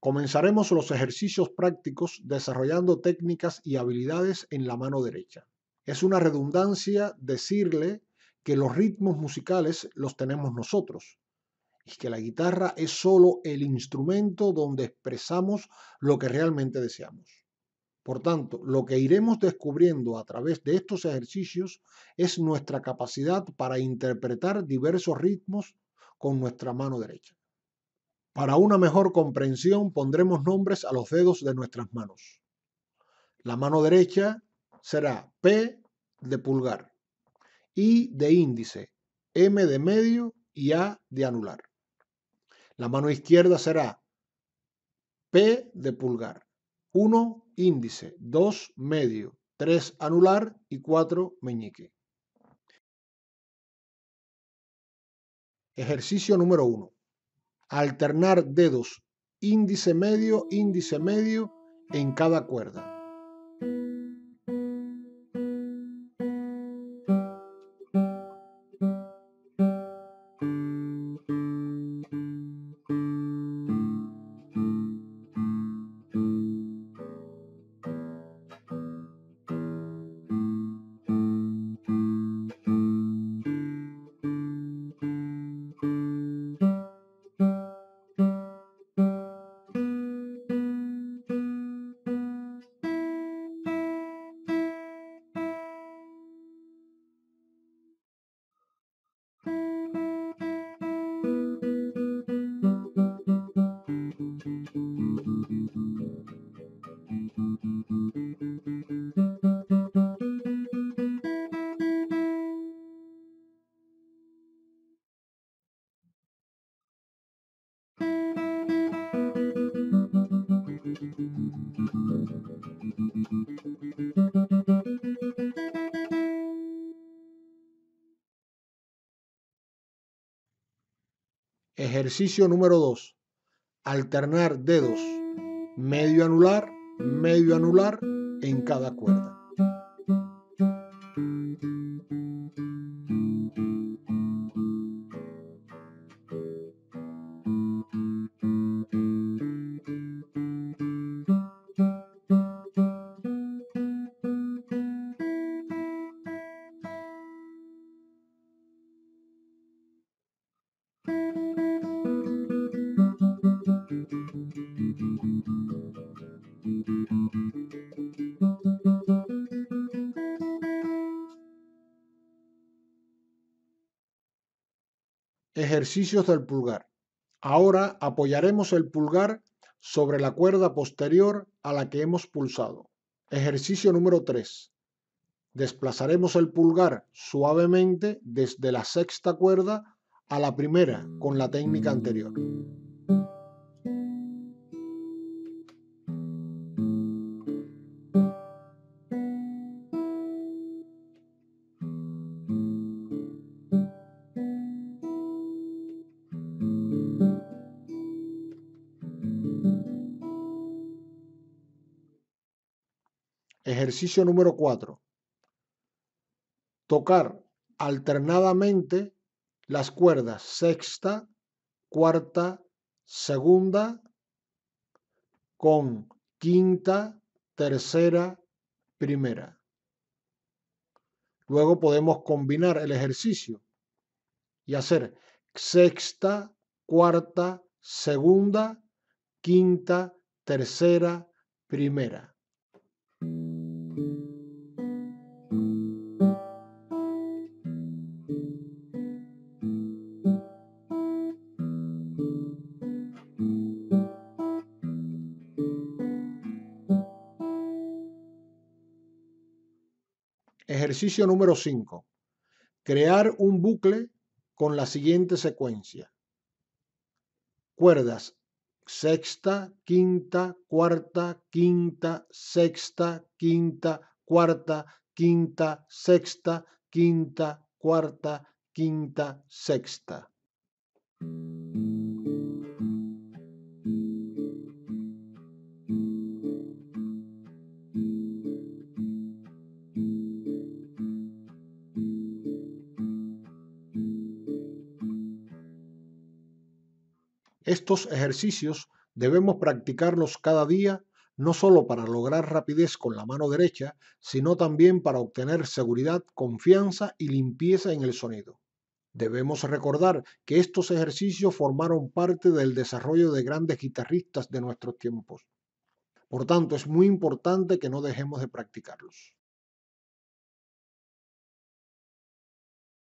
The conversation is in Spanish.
Comenzaremos los ejercicios prácticos desarrollando técnicas y habilidades en la mano derecha. Es una redundancia decirle que los ritmos musicales los tenemos nosotros y que la guitarra es solo el instrumento donde expresamos lo que realmente deseamos. Por tanto, lo que iremos descubriendo a través de estos ejercicios es nuestra capacidad para interpretar diversos ritmos con nuestra mano derecha. Para una mejor comprensión pondremos nombres a los dedos de nuestras manos. La mano derecha será P de pulgar, I de índice, M de medio y A de anular. La mano izquierda será P de pulgar, 1 índice, 2 medio, 3 anular y 4 meñique. Ejercicio número 1 alternar dedos índice medio, índice medio en cada cuerda. Ejercicio número 2. Alternar dedos medio anular, medio anular en cada cuerda. Ejercicios del pulgar. Ahora apoyaremos el pulgar sobre la cuerda posterior a la que hemos pulsado. Ejercicio número 3. Desplazaremos el pulgar suavemente desde la sexta cuerda a la primera con la técnica anterior. Ejercicio número 4. Tocar alternadamente las cuerdas sexta, cuarta, segunda con quinta, tercera, primera. Luego podemos combinar el ejercicio y hacer sexta, cuarta, segunda, quinta, tercera, primera. Ejercicio número 5. Crear un bucle con la siguiente secuencia. Cuerdas sexta, quinta, cuarta, quinta, sexta, quinta, cuarta, quinta, sexta, quinta, cuarta, quinta, sexta. Estos ejercicios debemos practicarlos cada día no solo para lograr rapidez con la mano derecha, sino también para obtener seguridad, confianza y limpieza en el sonido. Debemos recordar que estos ejercicios formaron parte del desarrollo de grandes guitarristas de nuestros tiempos. Por tanto, es muy importante que no dejemos de practicarlos.